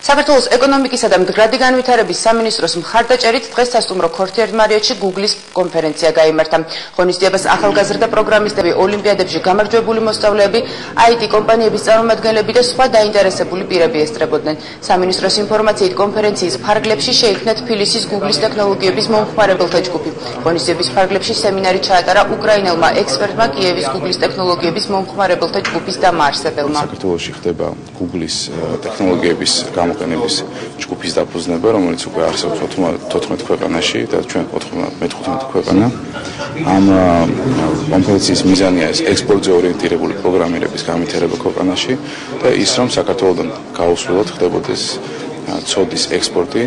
საქართველოს ეკონომიკისა და მდგრადი განვითარების სამინისტროს მხარდაჭერით დღეს სასტუმრო ქორთიერ მარიოტში Google-ის კონფერენცია გამართა. ღონისძიებას ახალგაზრდა პროგრამისტები, ოლიმპიადებში გამარჯვებული მოსწავლეები, IT კომპანიების წარმომადგენლები და სხვა დაინტერესებული პირები ესწრებოდნენ. სამინისტროს ინფორმაციით კონფერენციის ფარგლებში შეიქმნა თბილისის Google-ის ტექნოლოგიების მომხმარებელთა ჯგუფი. ღონისძიების ფარგლებში სემინარი ჩაატარა უკრაინელმა ექსპერტმა კიევის Google-ის ტექნოლოგიების მომხმარებელთა ჯგუფის დამაარსებელმა. საქართველოში ხდება Google-ის ტექნოლოგიების გამო გამოყენების ჯგუფის დაფუძნება, რომელიც უკვე არსებობს 14 ქვეყანაში და ჩვენ 15 ქვეყანა. ამ კონფერენციის მიზანია ეს ექსპორტზე ორიენტირებული პროგრამირების განვითარება ქვეყანაში და ის რომ საქართველოსთან გაუსვლელად ხდებოდეს ცოდის ექსპორტი